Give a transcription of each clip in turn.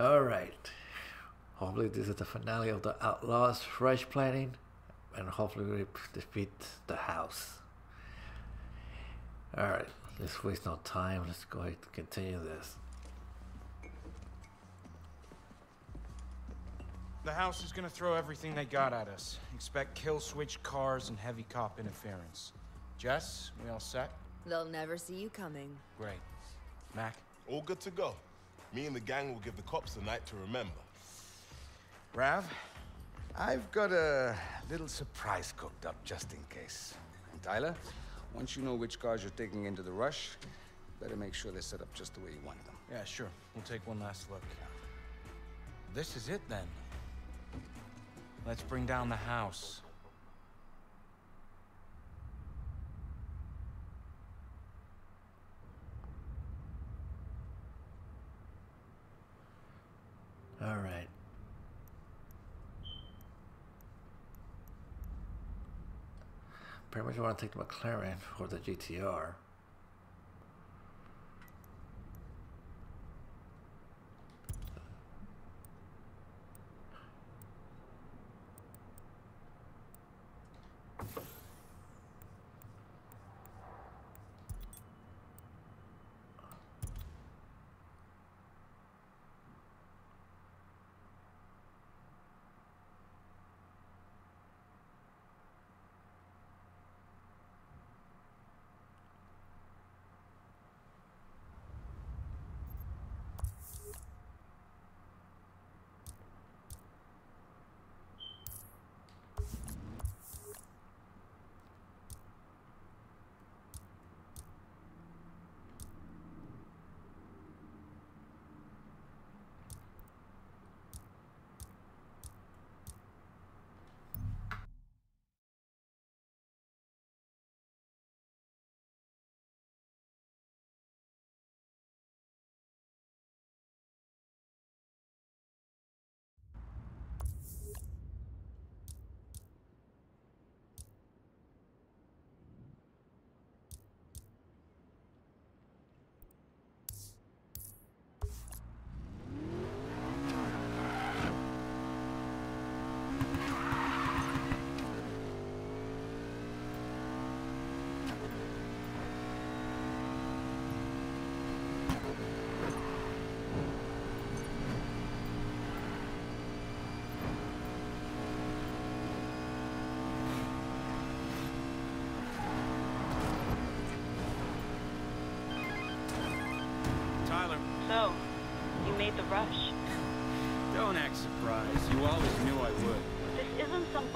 Alright. Hopefully this is the finale of the Outlaws Rush planning and hopefully we defeat the house. Alright, let's waste no time. Let's go ahead and continue this. The house is gonna throw everything they got at us. Expect kill switch cars and heavy cop interference. Jess, we all set? They'll never see you coming. Great. Mac? All good to go. Me and the gang will give the cops a night to remember. Rav? I've got a little surprise cooked up just in case. And Tyler, once you know which cars you're taking into the rush, better make sure they're set up just the way you want them. Yeah, sure. We'll take one last look. This is it then. Let's bring down the house. Alright. Pretty much want to take the McLaren for the GTR.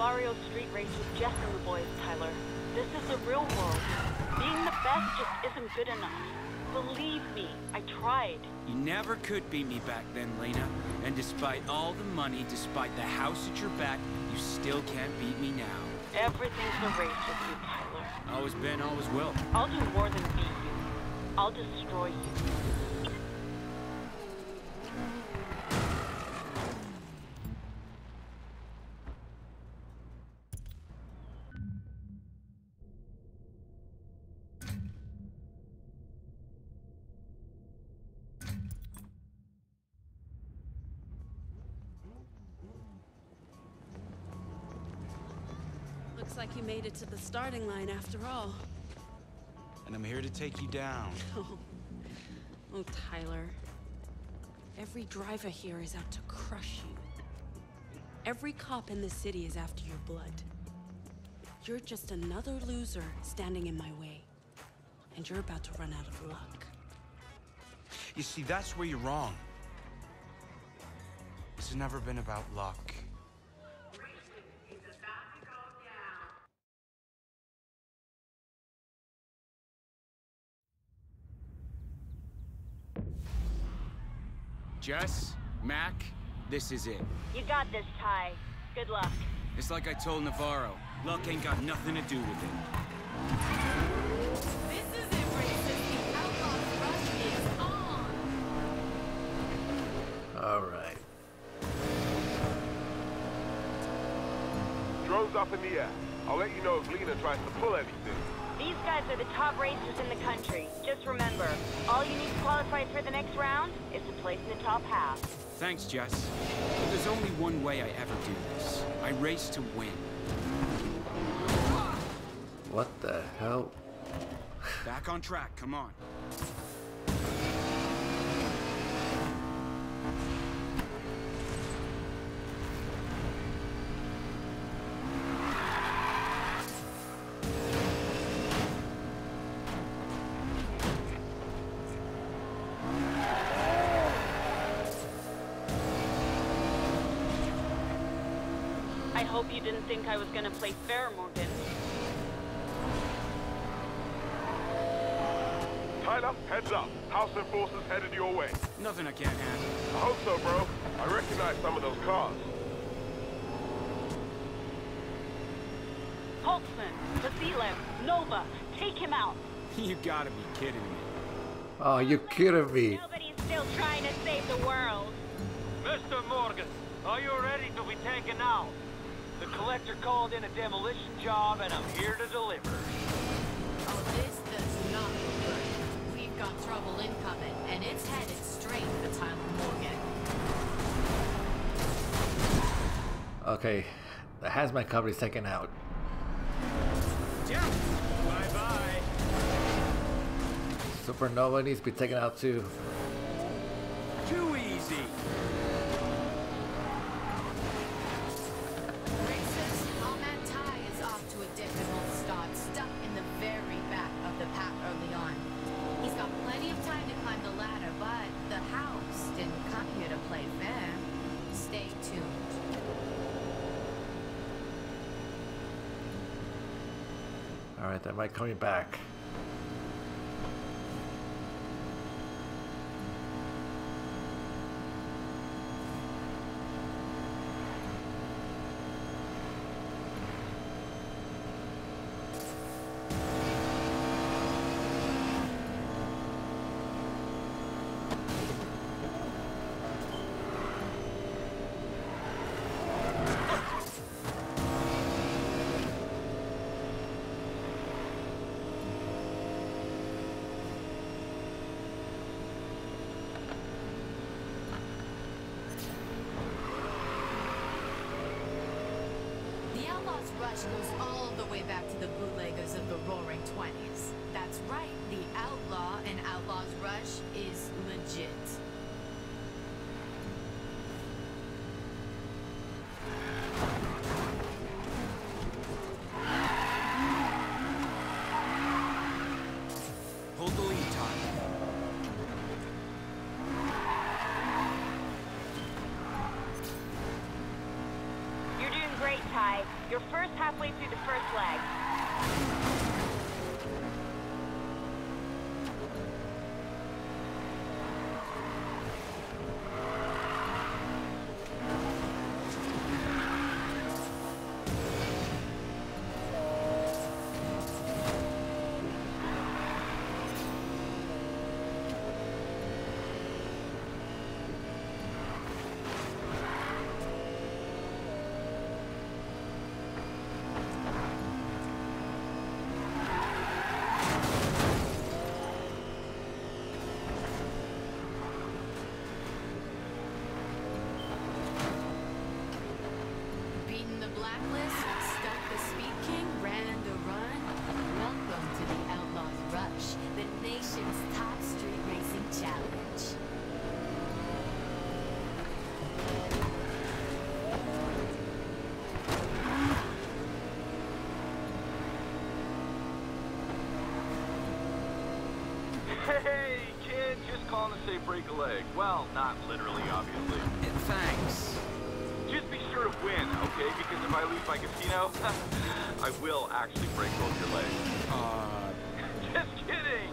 Barrio street race with Jess and the boys, Tyler. This is the real world. Being the best just isn't good enough. Believe me, I tried. You never could beat me back then, Lina. And despite all the money, despite the house at your back, you still can't beat me now. Everything's a race with you, Tyler. Always been, always will. I'll do more than beat you. I'll destroy you. Made it to the starting line after all. And I'm here to take you down. Oh, oh Tyler. Every driver here is out to crush you. Every cop in the city is after your blood. You're just another loser standing in my way. And you're about to run out of luck. You see, that's where you're wrong. This has never been about luck. Jess, Mac, this is it. You got this, Ty. Good luck. It's like I told Navarro. Luck ain't got nothing to do with it. This is it, racist. The Outlaws Rush is on! Alright. Drones up in the air. I'll let you know if Lina tries to pull anything. These guys are the top racers in the country. Just remember, all you need to qualify for the next round is to place in the top half. Thanks, Jess. But there's only one way I ever do this. I race to win. What the hell? Back on track, come on. I was gonna play fair, Morgan. Tyler, heads up. House enforcers headed your way. Nothing I can't handle. I hope so, bro. I recognize some of those cars. Holtzman, Vasilev, Nova, take him out. You gotta be kidding me. Oh, you're kidding me? Nobody's still trying to save the world. Mr. Morgan, are you ready to be taken out? The collector called in a demolition job and I'm here to deliver. Oh, this does not look good. We've got trouble incoming, and it's headed straight for Tyler Morgan. Okay, the hazmat company's taken out. Yeah. Bye-bye. Supernova needs to be taken out too. Too easy. Coming back. The Outlaws Rush goes all the way back to the bootleggers of the Roaring Twenties. That's right, calling to say break a leg. Well, not literally, obviously. Thanks. Just be sure to win, okay? Because if I leave my casino, I will actually break both your legs. Uh, Just kidding!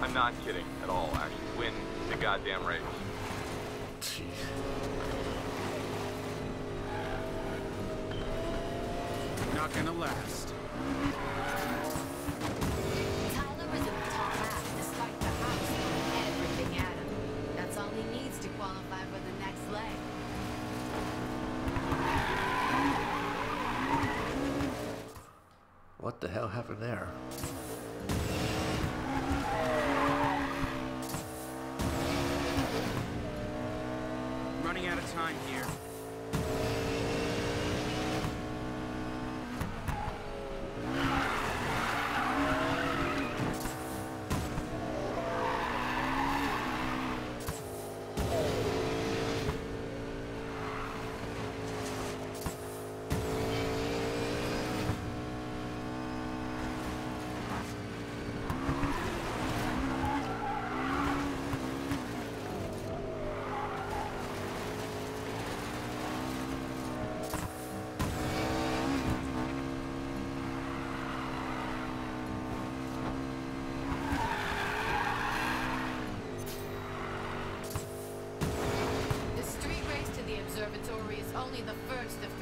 I'm not kidding at all, actually. Win the goddamn race. Jeez. not gonna last. The hell happened there? Running out of time here. Only the first of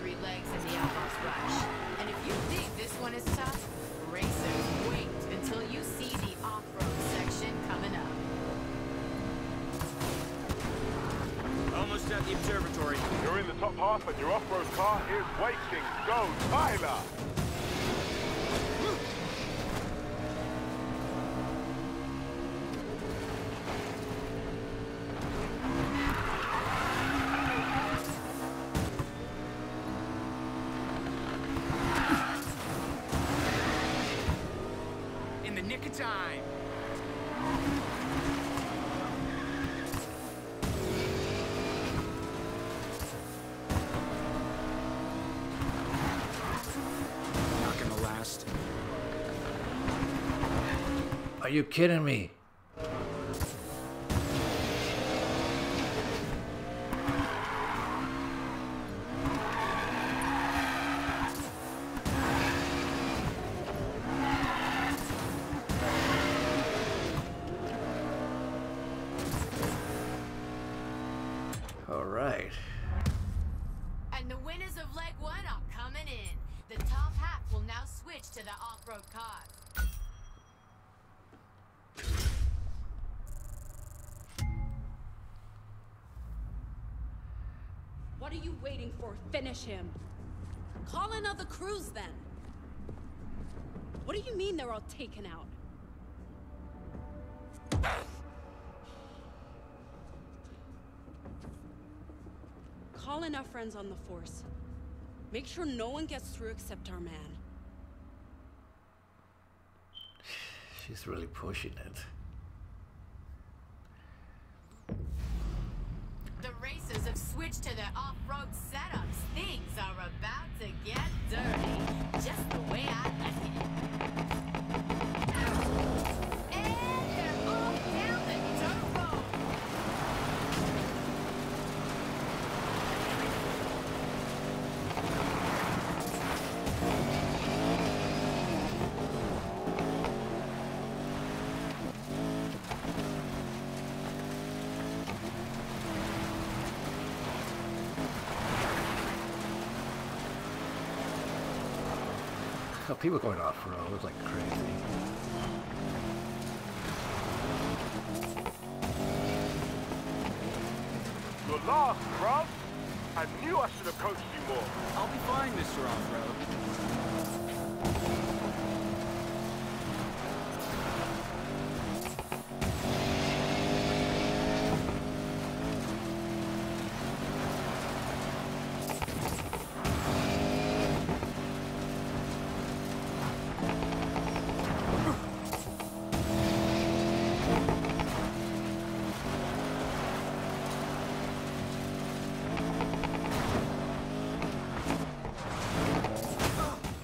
Are you kidding me? Friends on the force. Make sure no one gets through except our man. She's really pushing it. The racers have switched to their off-road setups. Things are about to get Oh, people going off road like crazy. You're last, bruv! I knew I should have coached you more. I'll be fine, Mr. Off-Road.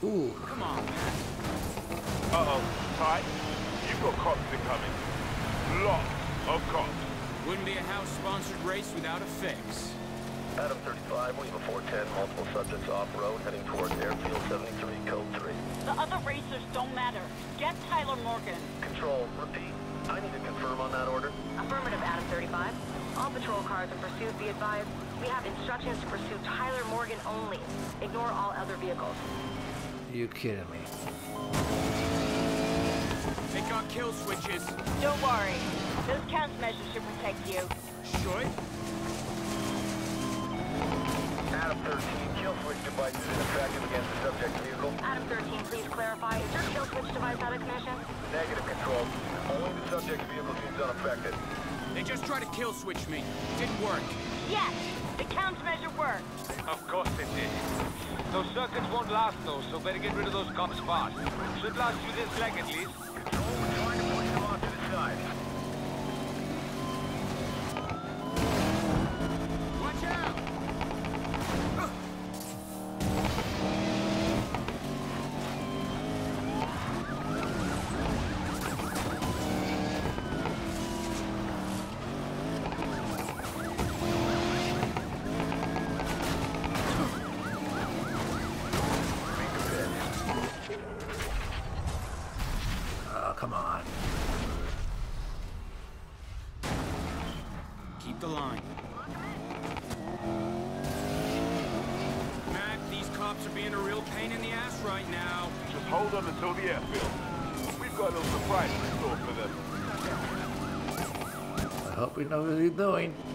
Ooh, Come on, man. Uh-oh, Ty, you've got cops incoming. Lots of cops. Wouldn't be a house-sponsored race without a fix. Adam 35, we have a 410, multiple subjects off-road, heading towards Airfield 73, code 3. The other racers don't matter. Get Tyler Morgan. Control, repeat. I need to confirm on that order. Affirmative, Adam 35. All patrol cars in pursuit be advised. We have instructions to pursue Tyler Morgan only. Ignore all other vehicles. You kidding me? They got kill switches. Don't worry. Those countermeasures should protect you. Should? Adam 13, kill switch device is ineffective against the subject vehicle. Adam 13, please clarify. Is your kill switch device out of commission? Negative, Control. Only the subject vehicle seems unaffected. They just tried to kill switch me. Didn't work. Yes, the countermeasure worked. Of course it did. Those circuits won't last though, so better get rid of those cops fast. Should last you this leg at least. we know what he's doing.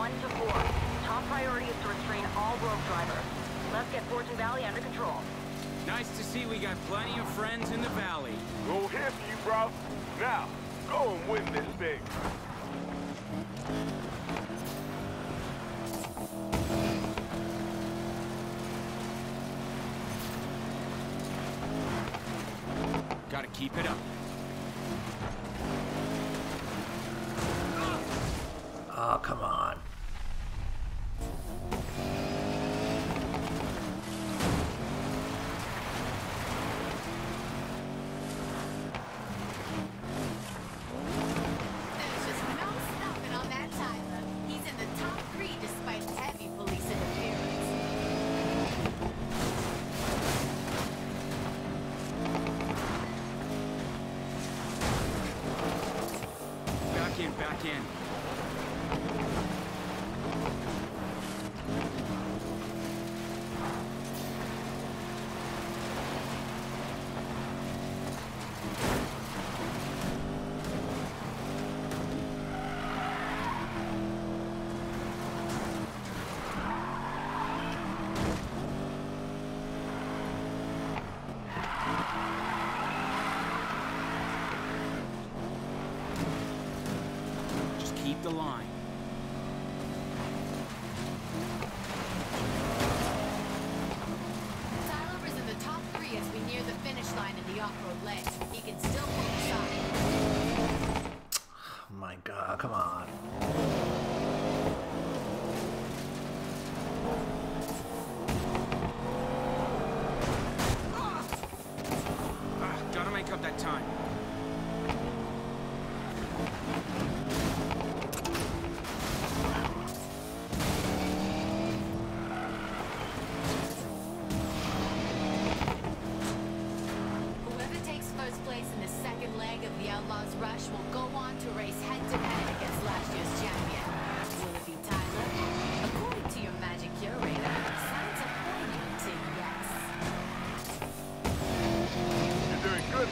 1 to 4. Top priority is to restrain all rogue drivers. Let's get Fortune Valley under control. Nice to see we got plenty of friends in the valley. We'll hear you, bro. Now, go and win this thing. Gotta keep it up.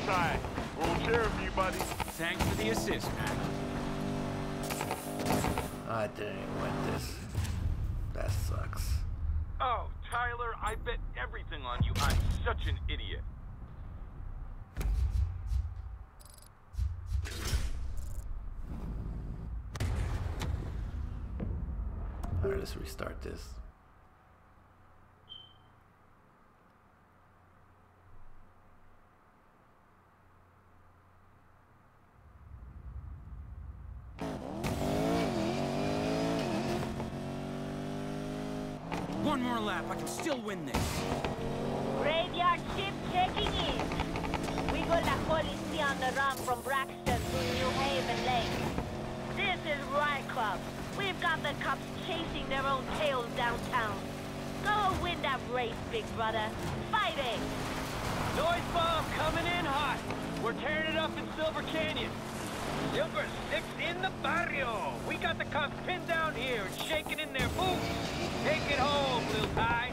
Tight. We'll cheer for you, buddy. Thanks for the assist, Mac. I didn't even win this. That sucks. Oh, Tyler, I bet everything on you. I'm such an idiot. Alright, let's restart this. One more lap, I can still win this. Graveyard Shift checking in. We got la policia on the run from Braxton to New Haven Lake. This is Riot Club. We've got the cops chasing their own tails downtown. Go win that race, big brother. Fighting! Noise bomb coming in hot. We're tearing it up in Silver Canyon. Silver Six in the barrio. We got the cops pinned down here and shaking in their boots. Take it home, Lil Ty.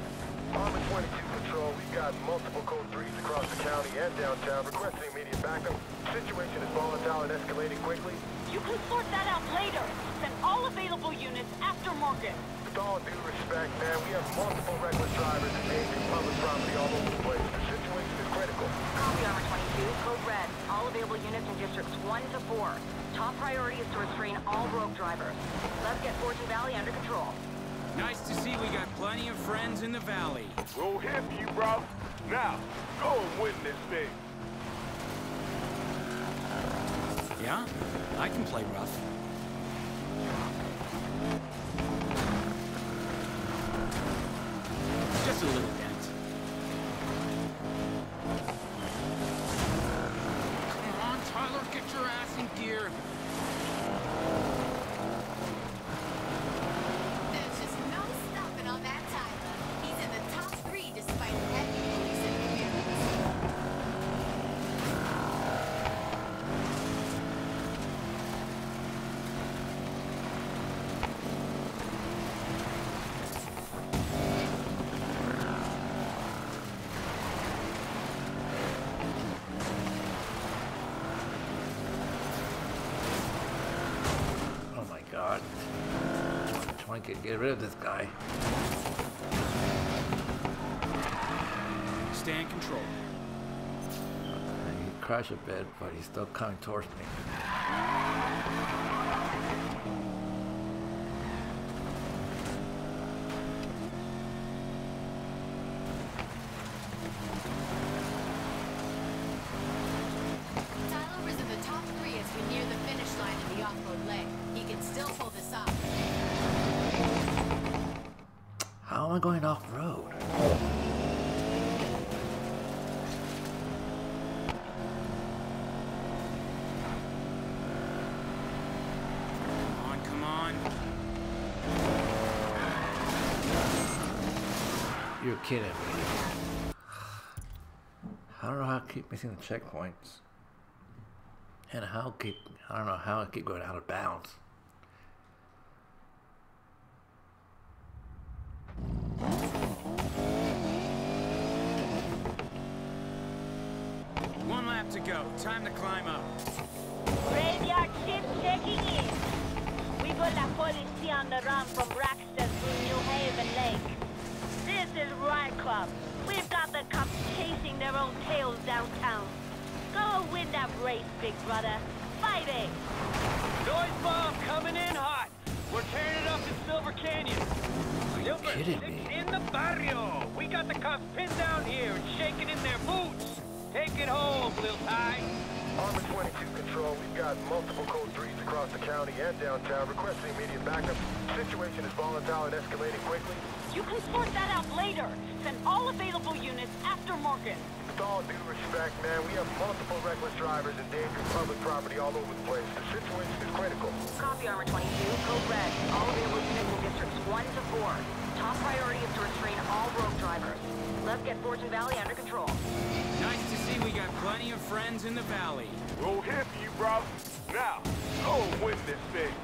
Armor 22 Patrol, we've got multiple code 3s across the county and downtown requesting immediate backup. Situation is volatile and escalating quickly. You can sort that out later. Send all available units after Morgan. With all due respect, man, we have multiple reckless drivers endangering public property all over the place. The situation is critical. Copy Armor 22, code red. All available units in districts 1 to 4. Top priority is to restrain all rogue drivers. Let's get Fortune Valley under control. Nice to see we got plenty of friends in the valley. We'll for you, bro. Now, go and win this thing. Yeah? I can play rough. I'm trying to get, get rid of this guy. Stay in control. He crashed a bit, but he's still coming towards me. Kidding me. I don't know how I keep missing the checkpoints. And how I keep I don't know how I keep going out of bounds. One lap to go. Time to climb up. Graveyard Shift checking in. We got la policia on the run from Braxton to New Haven Lake. This is Riot Club. We've got the cops chasing their own tails downtown. Go win that race, big brother. Fighting! Noise bomb coming in hot. We're tearing it up in Silver Canyon. Silver kidding me? in the barrio. We got the cops pinned down here and shaking in their boots. Take it home, Lil Ty. Armor 22 Control, we've got multiple code 3s across the county and downtown requesting immediate backup. Situation is volatile and escalating quickly. You can sort that out later. Send all available units after Morgan. With all due respect, man, we have multiple reckless drivers endangering public property all over the place. The situation is critical. Copy Armor 22, code red. All available units in districts 1 to 4. Top priority is to restrain all rogue drivers. Let's get Fortune Valley under control. Nice to see we got plenty of friends in the valley. We'll here for you, bro. Now, go win this thing.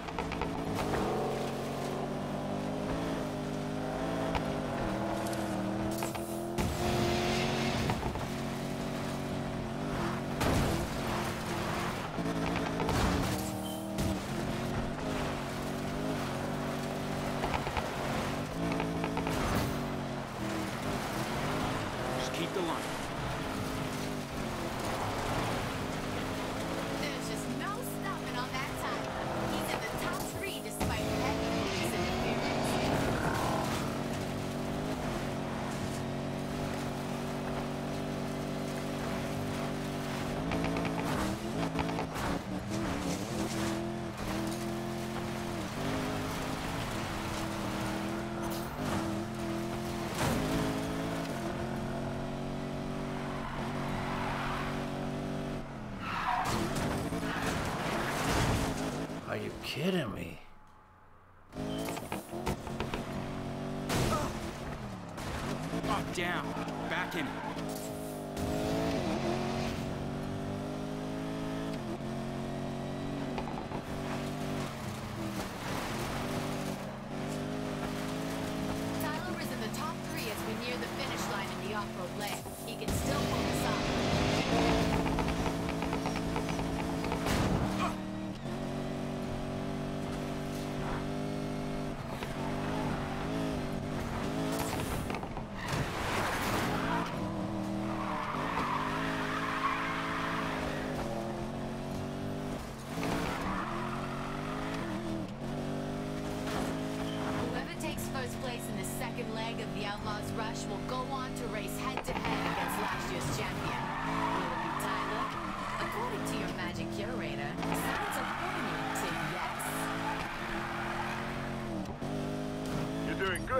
Down, back in.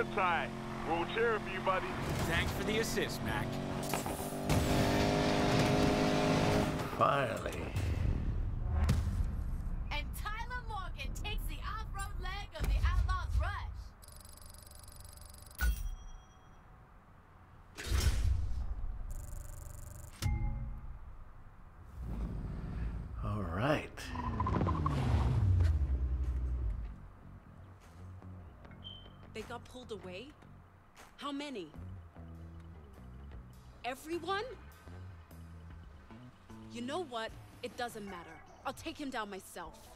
You're doing. We'll cheer for you, buddy. Thanks for the assist, Mac. Finally. Got pulled away? How many? Everyone? You know what? It doesn't matter. I'll take him down myself.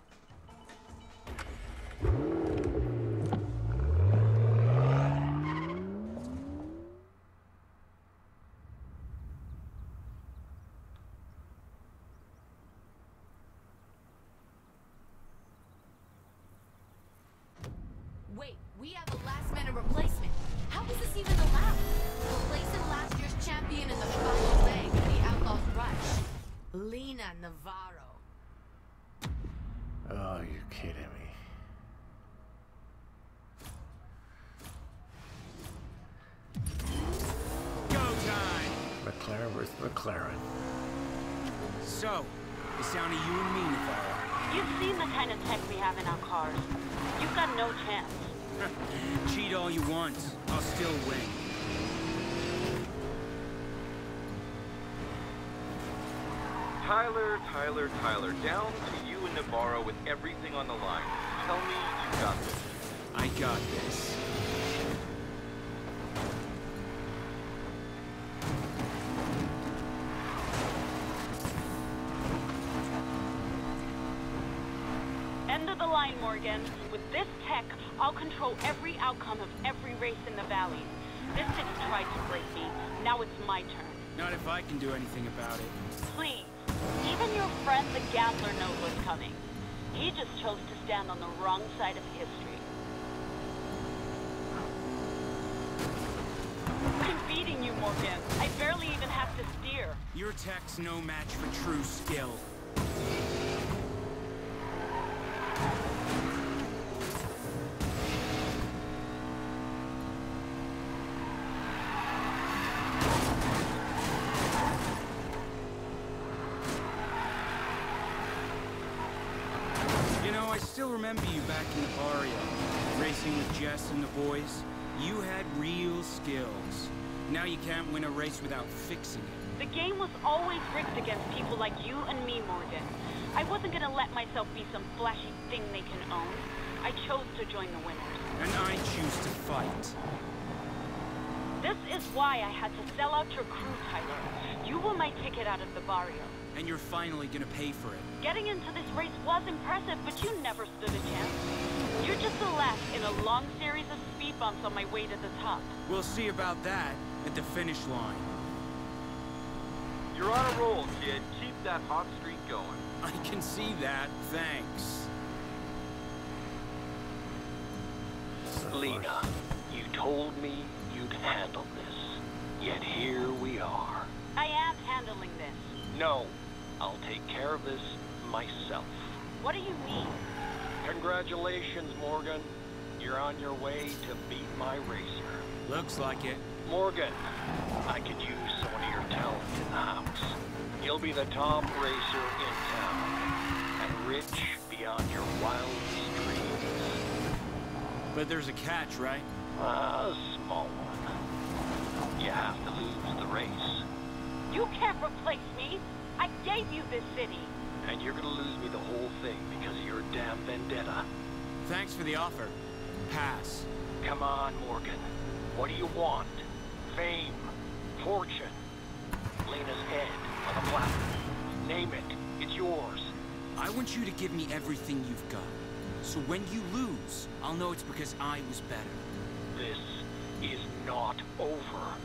McLaren. So, it's down to you and me, Navarro. You've seen the kind of tech we have in our cars. You've got no chance. Cheat all you want. I'll still win. Tyler, Tyler, Tyler, down to you and Navarro with everything on the line. Tell me you got this. I got this. Control every outcome of every race in the valley. This city tried to break me. Now it's my turn. Not if I can do anything about it. Please. Even your friend the gambler knows what's coming. He just chose to stand on the wrong side of history. I'm beating you, Morgan. I barely even have to steer. Your tech's no match for true skill. Remember you back in the barrio, racing with Jess and the boys. You had real skills. Now you can't win a race without fixing it. The game was always rigged against people like you and me, Morgan. I wasn't gonna let myself be some flashy thing they can own. I chose to join the winners. And I choose to fight. This is why I had to sell out your crew, Tyler. You were my ticket out of the barrio. And you're finally gonna pay for it. Getting into this race was impressive, but you never stood a chance. You're just the last in a long series of speed bumps on my way to the top. We'll see about that at the finish line. You're on a roll, kid. Keep that hot streak going. I can see that, thanks. Lina, you told me you'd handle this. Yet here we are. I am handling this. No, I'll take care of this myself. What do you mean? Congratulations, Morgan. You're on your way to beat my racer. Looks like it. Morgan, I could use some of your talent in the house. You'll be the top racer in town, and rich beyond your wildest dreams. But there's a catch, right? A small one. You have to lose the race, You can't replace me. I gave you this city. And you're gonna lose me the whole thing because of your damn vendetta. Thanks for the offer. Pass. Come on, Morgan. What do you want? Fame? Fortune? Lina's head on a platter? Name it. It's yours. I want you to give me everything you've got. So when you lose, I'll know it's because I was better. This is not over.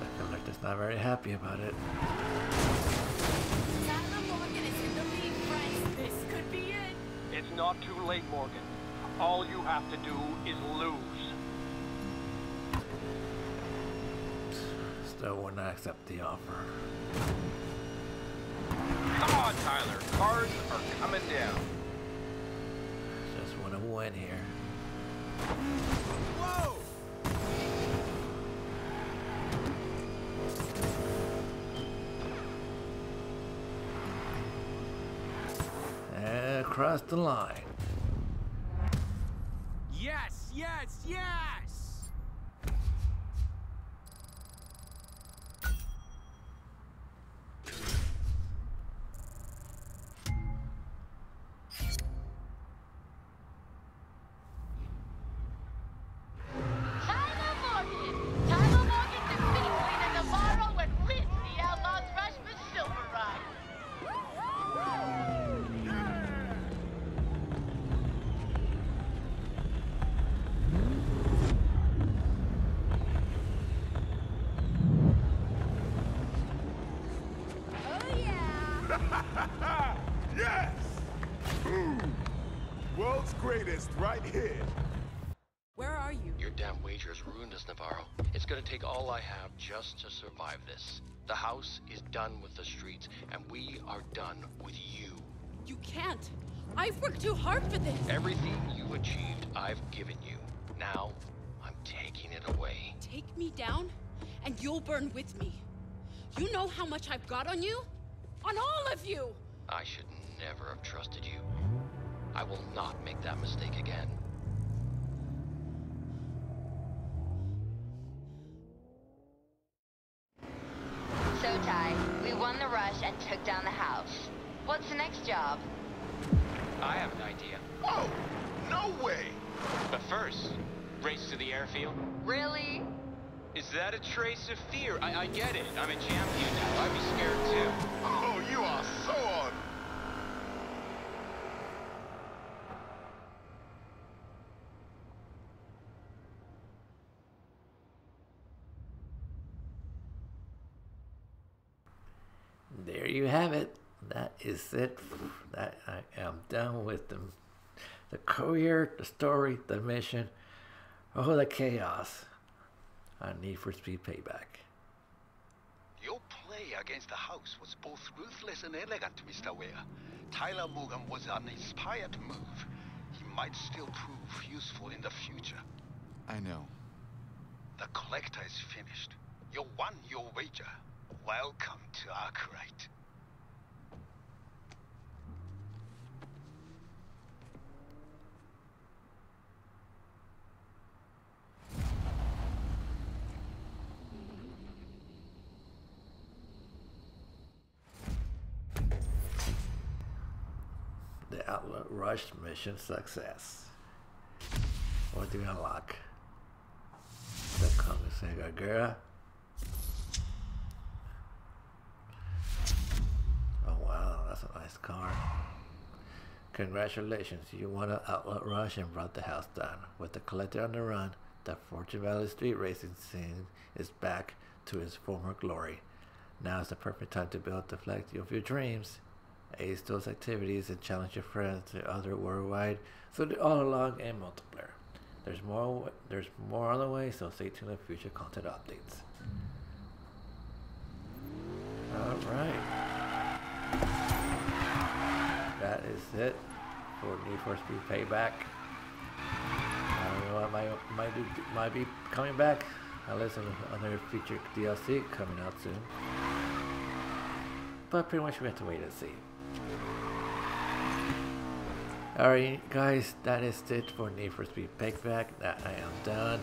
The collector's not very happy about it. It's not too late, Morgan. All you have to do is lose. Still not accept the offer. Come on, Tyler. Cars are coming down. Just want to win here. Whoa! Across the line. Navarro. It's gonna take all I have just to survive this. The house is done with the streets, and we are done with you. You can't. I've worked too hard for this. Everything you achieved, I've given you. Now, I'm taking it away. Take me down, and you'll burn with me. You know how much I've got on you? On all of you! I should never have trusted you. I will not make that mistake again. So, Ty, we won the rush and took down the house. What's the next job? I have an idea. Oh, no way! But first, race to the airfield. Really? Is that a trace of fear? I, I get it. I'm a champion now. I'd be scared too. Oh, you are so on! There you have it. That is it. That I am done with the the career, the story, the mission, oh the chaos. I Need for Speed Payback. Your play against the house was both ruthless and elegant, Mr. Weir. Tyler Morgan was an inspired move. He might still prove useful in the future. I know. The collector is finished. You won your wager. Welcome to Arkwright. The Mission success. What do we unlock? The Koenigsegg Regera. Oh wow, that's a nice car. Congratulations, you won an Outlaw Rush and brought the house down. With the collector on the run, the Fortune Valley street racing scene is back to its former glory. Now is the perfect time to build the flag of your dreams. Ace those activities and challenge your friends to other worldwide so they're all along and multiplayer. There's more there's more on the way, so stay tuned for future content updates. Alright. That is it for Need for Speed Payback. I don't know what might, might, be, might be coming back. Unless another featured DLC coming out soon. But pretty much we have to wait and see. Alright guys, that is it for Need for Speed Payback. That I am done.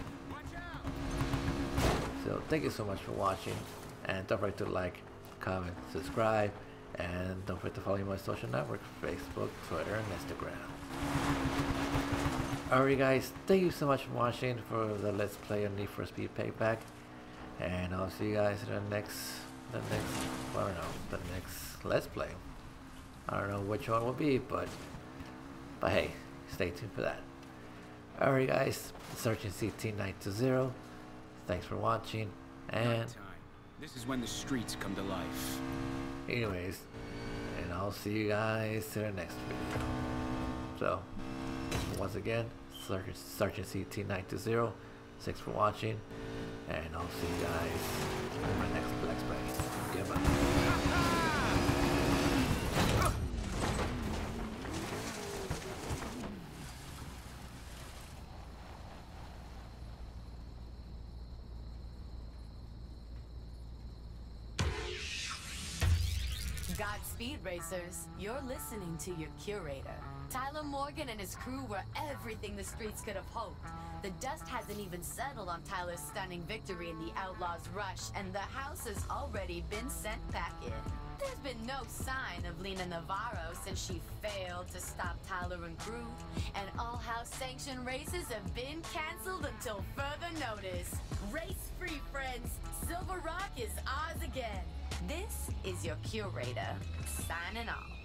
So thank you so much for watching. And don't forget to like, comment, subscribe. And don't forget to follow my social networks, Facebook, Twitter, and Instagram. Alright guys, thank you so much for watching for the Let's Play on Need for Speed Payback. And I'll see you guys in the next, the next, I don't know, the next Let's Play. I don't know which one will be, but, but hey, stay tuned for that. Alright guys, Sergeant CT920, thanks for watching, and... This is when the streets come to life. Anyways, and I'll see you guys in the next video. So, once again, Sergeant CT920, thanks for watching, and I'll see you guys in my next Black Spray. Goodbye. Racers. You're listening to your curator. Tyler Morgan and his crew were everything the streets could have hoped. The dust hasn't even settled on Tyler's stunning victory in the Outlaws' rush, and the house has already been sent back in. There's been no sign of Lina Navarro since she failed to stop Tyler and crew, and all house sanctioned races have been canceled until further notice. Race free, friends! Silver Rock is ours again. This is your curator, signing off.